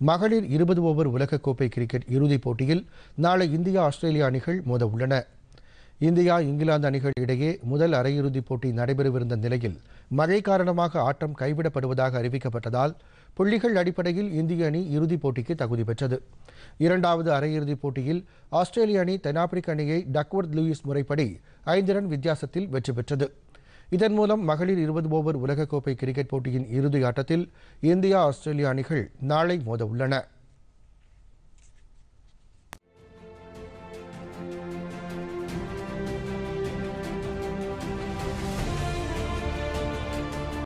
மகளிர் இருபது ஓவர் உலகக்கோப்பை கிரிக்கெட் இறுதிப் போட்டியில் நாளை இந்தியா ஆஸ்திரேலியா அணிகள் மோத உள்ளன. இந்தியா இங்கிலாந்து அணிகள் இடையே முதல் அரையிறுதிப் போட்டி நடைபெறவிருந்த நிலையில் மழை காரணமாக ஆட்டம் கைவிடப்படுவதாக அறிவிக்கப்பட்டதால் புள்ளிகள் அடிப்படையில் இந்திய அணி இறுதிப் போட்டிக்கு தகுதி பெற்றது. இரண்டாவது அரையிறுதிப் போட்டியில் ஆஸ்திரேலிய அணி தென்னாப்பிரிக்க அணியை டக்வர்த் லூயிஸ் முறைப்படி ஐந்து ரன் வித்தியாசத்தில் வெற்றி பெற்றது. இதன் மூலம் மகளிர் இருபது ஓவர் உலகக்கோப்பை கிரிக்கெட் போட்டியின் இறுதி ஆட்டத்தில் இந்தியா ஆஸ்திரேலியா அணிகள் நாளை மோத உள்ளன